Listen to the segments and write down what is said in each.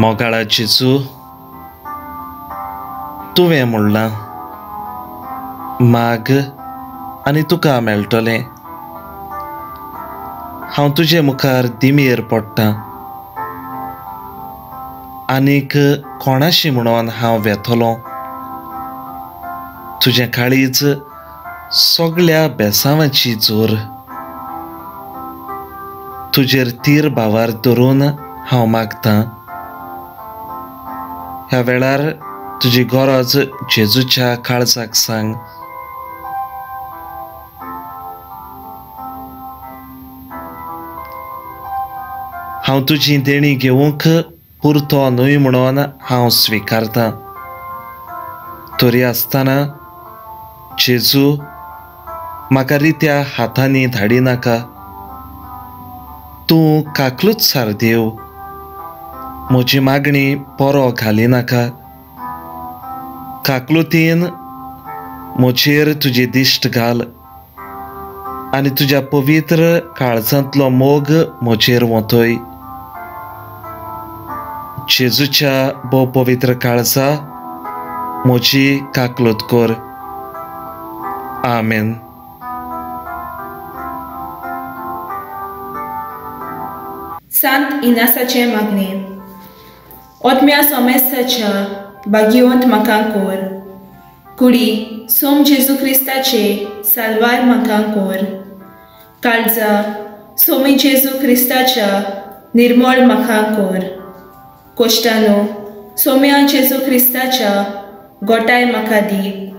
मोगाळा जेजू तुवें म्हणलां माग आनी तुका मेळटलें हांव तुजे मुखार दिमेर पडटां आनीक कोणाशी म्हणून हांव वेतलो तुजें काळीज सगळ्या बेसांवाची जोर तुजेर तीर भावार धरून हांव मागतां ह्या वेळार तुजी गरज जेजूच्या काळजाक सांग. हांव तुजी देणी घेवंक पुरतो न्हय म्हणून हांव स्विकारतां. तरी आसतना जेजू म्हाका रित्या हातांनी धाडिनाका तूं काकलूच सार देव. म्हजी मागणी परो घालिनाका काकलुतीन म्हजेर तुजी दिश्ट घाल आनी तुज्या पवित्र काळजांतलो मोग म्हजेर वतय जेजूच्या भोव पवित्र काळजा म्हजी काकलूत कर आमेन सांत इनासाचे मागणे Otmea somesacha, bagiont makankor. Kuri, som Jesu Cristace, salvar makankor. Kalza, somi Jesu Cristacia, nirmol makankor. Kostano, Saumya जेजू क्रिस्ताच्या गोटाय म्हाका दी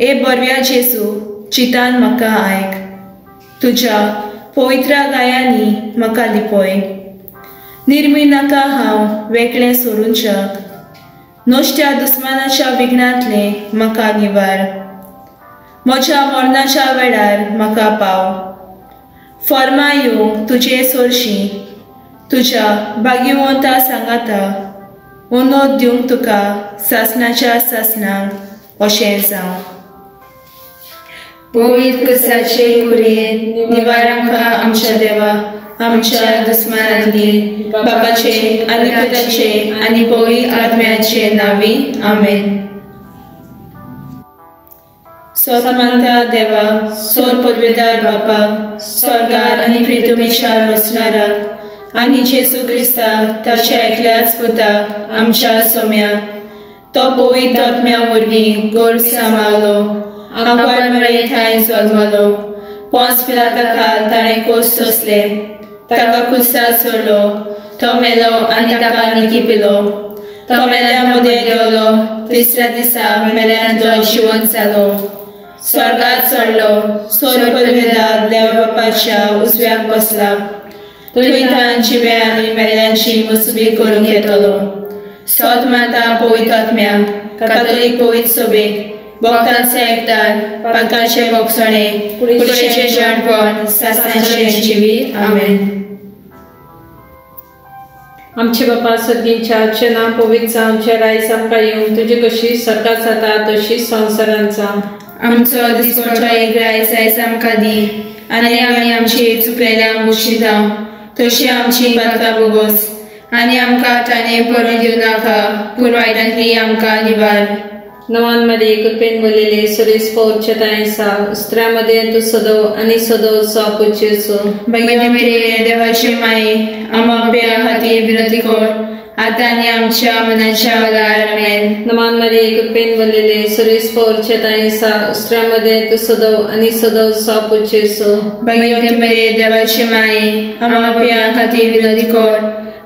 ए बरव्या जेजू चितान म्हाका आयक तुज्या poitra गायांनी म्हाका लिपय निर्मी नाका हांव वेगळें सोडून शक नोश्ट्या दुस्मानाच्या विघ्नांतले म्हाका निवार. म्हज्या मरणाच्या वेळार म्हाका पाव. फर्मा येवंक तुजे सोरशीं तुज्या भाग्यवंता सांगाता उनो दिवंक तुका सासनाच्या सासनांक अशें जावं. पवित्र कुसाचे कुरेन निवारांक आमच्या देवा. आमच्या दुस्मानांनी बापाचे आणि पुताचे आनी पवित्र आत्म्याचे नावी. आमेन. स्वतमंता देवा सोर पदवीदार बापा स्वर्गार आनी प्रितुमेच्या वचणाराक आनी जेसू क्रिस्ता ताच्या एकल्याच पुता आमच्या सोम्या तो पवित्र आत्म्या वरवी गोड सांबाळलो आपण मरे थंय जल्मलो पोंस पिलाता खाल ताणें कोस सोंसले Tava kusa solo, tomelo antakani kipilo. Tomele modelo, tisradisa mele ando shuon salo. Sorgat solo, solo polmela deva pacha usvian posla. Tuitan chiveani mele anchi musubi kurungetolo. Sot mata poitat mea, katolik poit sobek, वक्तांचे ऐकतात पालकांचे बोक्षणे कुडीचे जाणपण शासनाचे जीवी आमेन. आमचे बापा सदगींच्या अर्चना पवितचा आमच्या रायसामका येऊन तुझी कशी सकाळ जाता तशी संसारांचा आमचो. दिसपडटा एक रायस आयस आमकां दी. आनी आमी आमची चुकलेल्या मुशी जावं तशी आमची पालकां बोगोस. आनी आमकां ताणे परत दिवं नाका. पूण वायटांतली आमकां निबार Novanmarie cu penbălele sărâi sforce ta sa, streamă Sodo, Anisodo anisădău sa pucesu. Băgămirie de văci mai, amabia hatie birăticor, atani am cea mânăcea la armen. Novanmarie cu penbălele sărâi sforce ta sa, streamă de entusădău, anisădău sa pucesu. Băgămirie de văci mai, amabia hatie birăticor,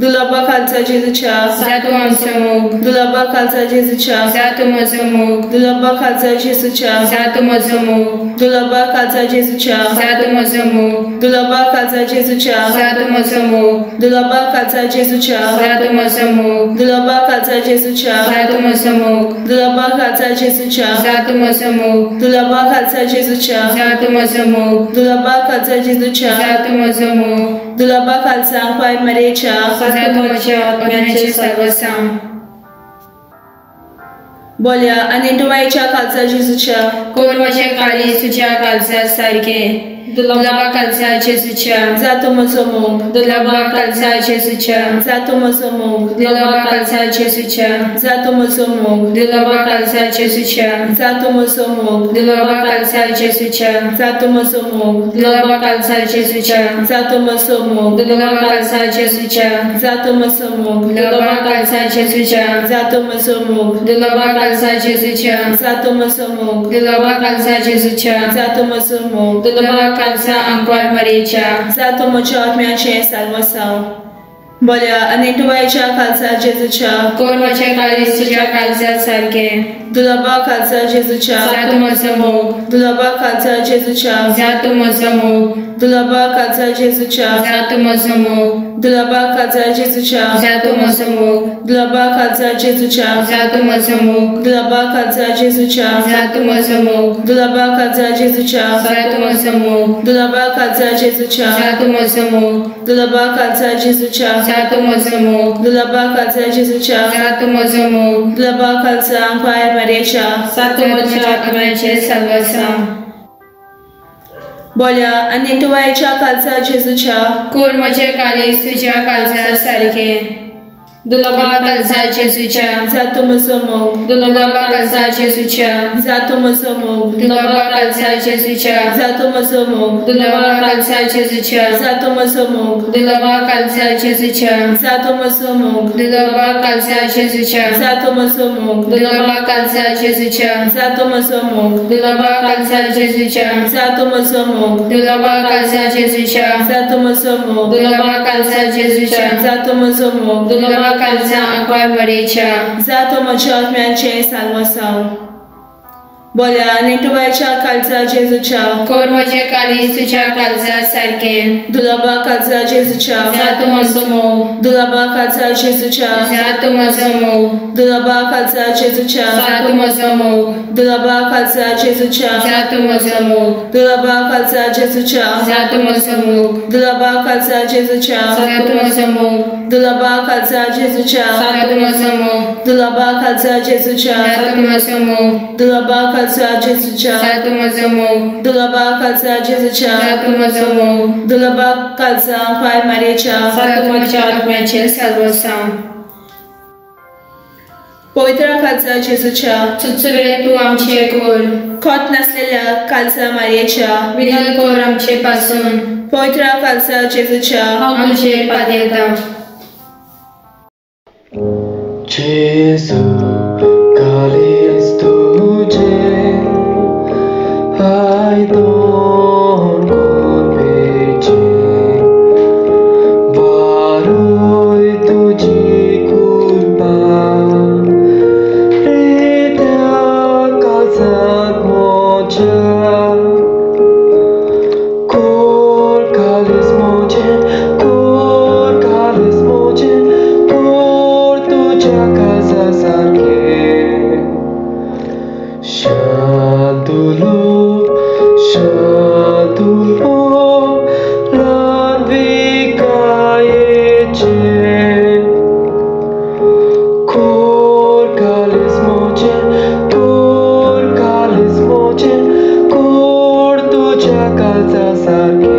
Dulaba kalsa jezıça. Zatu mazamug. Dulaba kalsa jezıça. Zatu mazamug. Dulaba kalsa jezıça. Zatu mazamug. Dulaba kalsa jezıça. Zatu mazamug. Dulaba kalsa jezıça. Zatu mazamug. Dulaba kalsa jezıça. Zatu mazamug. Dulaba kalsa jezıça. Zatu mazamug. Dulaba kalsa jezıça. Zatu mazamug. Dulaba kalsa jezıça. Zatu mazamug. Dulaba kalsa jezıça. Zatu mazamug. दुलाबा खालसा ख्वाय मरेच्या सर्वसाम बोलया आनी दुवायच्या खालसा जिजूच्या कोण काली सुच्या खालसा सारकें de la vacanța acestui ceam, zato mă să mung, de la vacanța acestui ceam, zato mă să mung, de la vacanța acestui ceam, zato mă să mung, de la vacanța acestui ceam, zato mă să mung, de la vacanța acestui ceam, zato mă să mung, de la vacanța acestui ceam, zato mă să mung, de la vacanța acestui ceam, zato mă să mung, de la vacanța acestui ceam, zato mă să mung, de la vacanța acestui ceam, zato mă să mung, de la vacanța acestui ceam, zato mă să mung, de la kansa angkor maricha. Zato mo chot mi anche salmo sao. Bolia, anito vai cha kalsa Jesu cha. Kon mo cha kalis cha kalsa. Dulaba kalsa Jesu cha. Zato mo. Dulaba kalsa Jesu cha. Zato mo samog. Dulaba kalsa Jesu cha. Zato mo. Dilaba kaza Jesu cha. Zato mazamuk. Dilaba kaza Jesu cha. Zato mazamuk. Dilaba kaza Jesu cha. Zato mazamuk. Dilaba kaza Jesu cha. Zato mazamuk. Dilaba kaza Jesu cha. Zato mazamuk. Dilaba kaza Jesu cha. Zato mazamuk. Dilaba kaza Jesu cha. Zato mazamuk. Dilaba kaza Ampaya Maria cha. Zato mazamuk. Dilaba kaza Ampaya Maria cha. Salvasam. बोल्या आनी तुवायच्या कालचा जेजूच्या कोण काली काळीज तुज्या सारखे. सारकें Dulabaka za Jesu cha. Za tumasomo. Dulabaka za Jesu cha. Za tumasomo. Dulabaka za Jesu cha. Za tumasomo. Dulabaka za Jesu cha. Za tumasomo. Dulabaka za Jesu cha. Za tumasomo. Dulabaka za Jesu cha. Za tumasomo. Dulabaka za Jesu cha. Za tumasomo. Dulabaka za Jesu cha. Za tumasomo. Dulabaka za Jesu cha. Za tumasomo. Dulabaka za Jesu cha. Za tumasomo. Dulabaka kalca akoy baricha. Zato machot me anche salvo sau. Bola nituvacha kalza Cor chao. Korvache kali sucha kalza sarke. Dulaba kalza Jesu chao. Zato mazumo. Dulaba kalza Jesu chao. Zato mazumo. Dulaba kalza Jesu chao. Zato mazumo. Dulaba kalza Jesu chao. Zato mazumo. Dulaba kalza Jesu chao. Zato mazumo. Dulaba kalza Jesu chao. Zato mazumo. Dilaba kalsa Jesu cha. Fatima samo. Dilaba kalsa Jesu cha. Fatima samo. Dilaba kalsa Jesu cha. Fatima samo. Dilaba kalsa Jesu cha. Fatima samo. Dilaba kalsa Pai Maria cha. Fatima cha Mechel salvosam. Poitra kalsa Jesu cha. Tutsubre tu am che gol. Kot naslela kalsa Maria cha. Vinal koram che pasun. Poitra kalsa Jesu cha. Am che padeta. Gesù, to Gesù, I tuoi. Santa Sarkis.